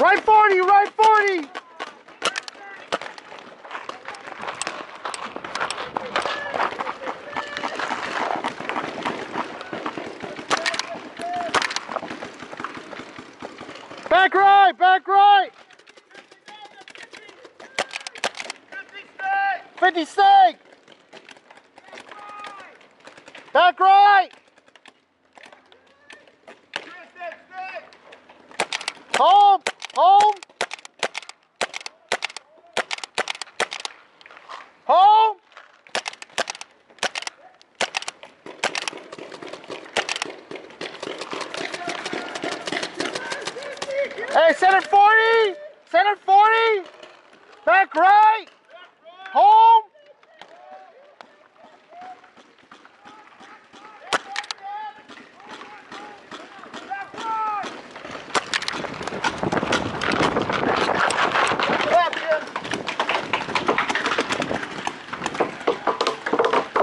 Right 40, right 40! Back right, back right! 56! Back right! Hey, center 40. Center 40. Back right. Home.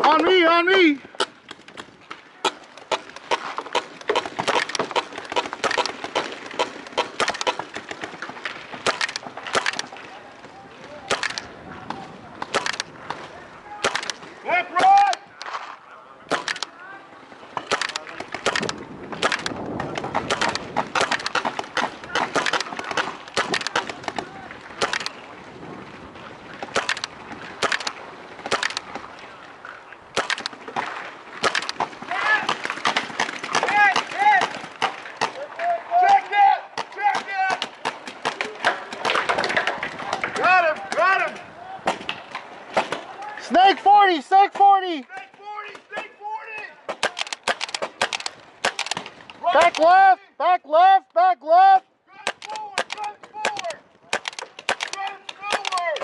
On me, on me. Left, right. Check it! Check it! Got him! Got him! Snake 40, snake 40. Snake 40! Snake 40! Right Back left, back left, back left. Run forward! Run forward! Run forward!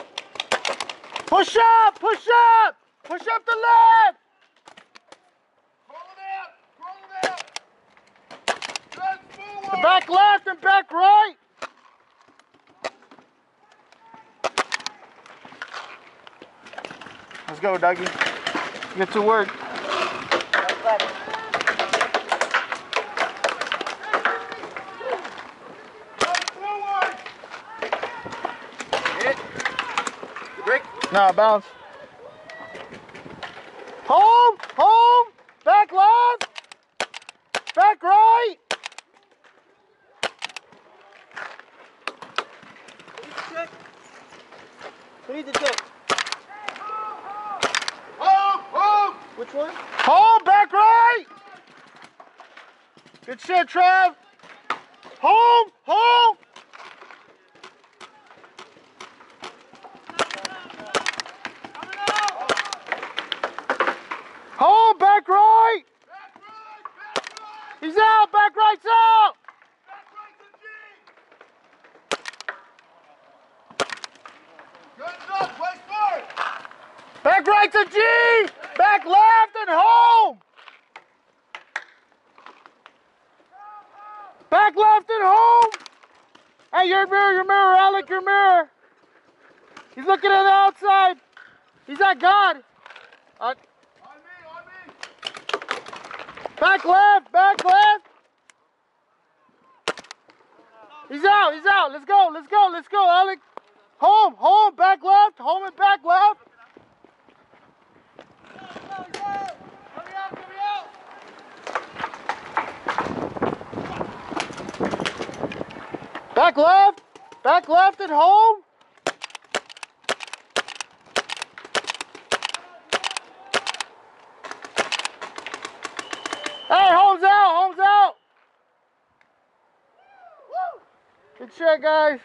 Push up, push up. Push up the left. Roll it out! Roll it out! Run forward! The back left and back right. Let's go, Dougie. Get to work. No, bounce. Home, home, back left, back right. Who needs to check? Home! Home! Which one? Home, back right. Good shit, Trev. Home, home. Home, back right. Back right! Back right! He's out, back right's out. Back right's a G! Back left and home. Back left and home. Hey, your mirror, your mirror, Alec, your mirror. He's looking at the outside. He's at God. Uh, On me! On me! back left, back left. He's out, he's out. Let's go, let's go, let's go, Alec. Home, home, back left, home and back left. Back left, back left and home. Hey, home's out, home's out. Good shit, guys.